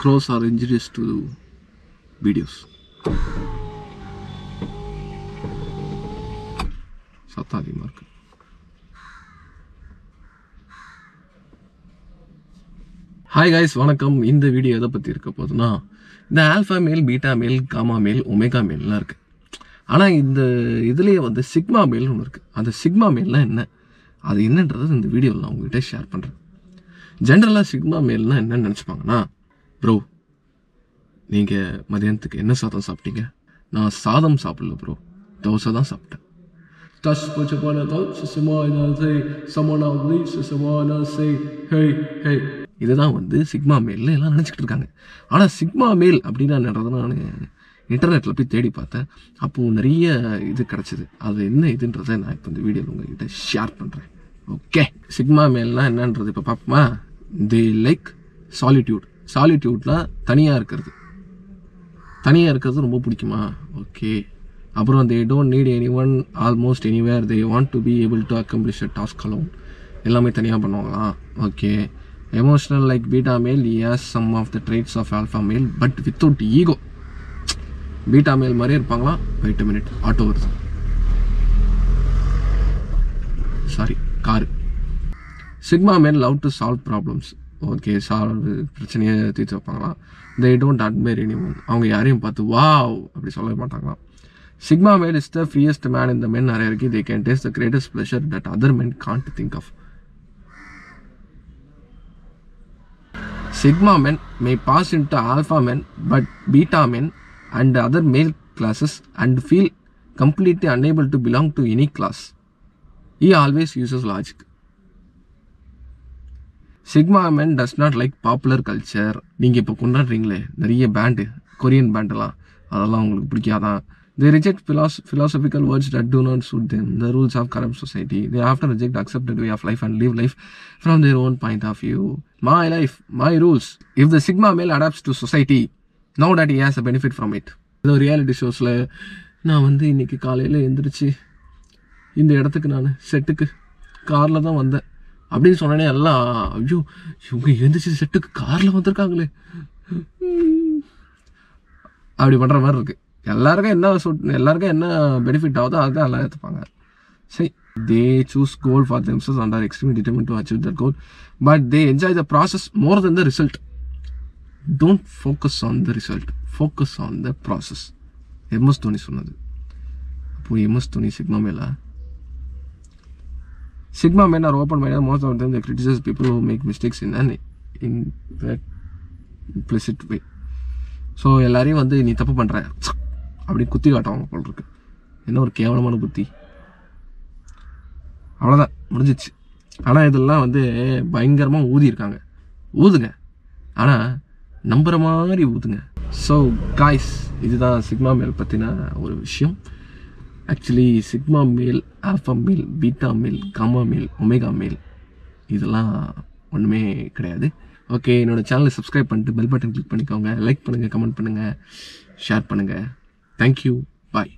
cross are injurious to videos. சத்தம் அதிகமாக இருக்கு ஹாய் காய்ஸ் வணக்கம். இந்த வீடியோ எதை பற்றி இருக்க போகுதுன்னா இந்த alpha male beta male gamma male omega மேல்லாம் இருக்குது ஆனால் இந்த இதுலேயே வந்து சிக்மா மேல்னு ஒன்று இருக்குது அந்த சிக்மா மேல்லாம் என்ன? அது என்னன்றது இந்த வீடியோவில் நான் உங்ககிட்ட ஷேர் பண்ணுறேன் ஜென்ரலாக சிக்மா மேல்னா என்னன்னு நினச்சிப்பாங்கன்னா ப்ரோ நீங்கள் மதியானத்துக்கு என்ன சாதம் சாப்பிட்டீங்க? நான் சாதம் சாப்பிடல ப்ரோ தோசை தான் சாப்பிட்டேன். Bahn Deutsch Simona say out leaves Simona say hey hey இதுதான் வந்து சிக்மா மேல்னு எல்லாம் நினச்சிக்கிட்டு இருக்காங்க. ஆனால் சிக்மா மேல் அப்படின்னு நான் நான் இன்டர்நெட்டில் போய் தேடி பார்த்தேன். அப்போது நிறைய இது கிடச்சிது. அது என்ன இதுன்றதை நான் இப்போ இந்த வீடியோவில் உங்ககிட்ட ஷேர் பண்ணுறேன் ஓகே சிக்மா மேல்னால் என்னன்றது இப்போ பார்ப்போமா? தி லைக் சாலிடியூட் சாலிடியூட்னால் தனியாக இருக்கிறது. தனியாக இருக்கிறது ரொம்ப பிடிக்குமா? ஓகே அப்புறம் they don't need anyone almost anywhere they want to be able to accomplish a task alone எல்லாமே தனியாக பண்ணுவாங்களாம் okay emotional like beta male is some of the traits of alpha male but without ego beta male மாதிரியே இருப்பாங்களா? Wait minute auto வருது. Sorry car. Sigma man love to solve problems okay solve பிரச்சனையை தீர்த்து வைப்பாங்களாம் they don't admire any one அவங்க யாரையும் பார்த்து wow அப்படி சொல்ல மாட்டாங்களாம் sigma male is the freest man இந்த மென் நிறைய இருக்குது they can taste the greatest pleasure that other men can't think of sigma men may pass in to alpha men but beta men and other male classes and feel completely unable to belong to any class he always uses logic sigma men does not like popular culture நீங்கள் இப்போ கொண்டாடுறீங்களே நிறைய band Korean பேண்டெல்லாம் அதெல்லாம் உங்களுக்கு பிடிக்காதான் they reject philos philosophical words that do not suit them the rules of corrupt society they after reject accepted way of life and live life from their own point of view my life my rules if the sigma male adapts to society no that he has a benefit from it ஏதோ reality ஷோஸில் நான் வந்து இன்றைக்கி காலையில் எழுந்திரிச்சு இந்த இடத்துக்கு நான் செட்டுக்கு காரில் தான் வந்தேன் அப்படின்னு சொன்னோடனே எல்லாம் ஐயோ இவங்க எந்திரிச்சு செட்டுக்கு காரில் வந்திருக்காங்களே. அப்படி பண்ணுற மாதிரி இருக்குது எல்லாருக்கும் என்ன சுட் எல்லாருக்கும் என்ன பெனிஃபிட் ஆகுதோ அதுதான் எல்லாம் எடுத்துப்பாங்க சரி they choose goal for themselves and are extreme determined to achieve that goal but they enjoy the process more than the result don't focus on the result focus on the process MS Dhoni சொன்னது. அப்போது MS Dhoni sigma Sigma men are open minded, most of them they criticize people who make mistakes in an in that implicit way. So எல்லாரையும் வந்து நீ தப்பு பண்ணுற அப்படின்னு குத்தி காட்டுவாங்க போல் இருக்கு. என்ன ஒரு கேவலமான புத்தி. அவ்வளோதான் முடிஞ்சிச்சு. ஆனால் இதெல்லாம் வந்து பயங்கரமாக ஊதியிருக்காங்க ஊதுங்க. ஆனால் நம்புகிற மாதிரி ஊதுங்க. ஸோ காய்ஸ் இதுதான் சிக்மா மேல் பற்றின ஒரு விஷயம். Actually sigma male alpha male beta male gamma male omega male இதெல்லாம் ஒன்றுமே கிடையாது. ஓகே என்னோட சேனலை சப்ஸ்கிரைப் பண்ணிட்டு பெல் பட்டன் கிளிக் பண்ணிக்கோங்க. லைக் பண்ணுங்கள் கமெண்ட் பண்ணுங்கள் ஷேர் பண்ணுங்கள் தேங்க்யூ பாய்